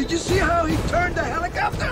Did you see how he turned the helicopter?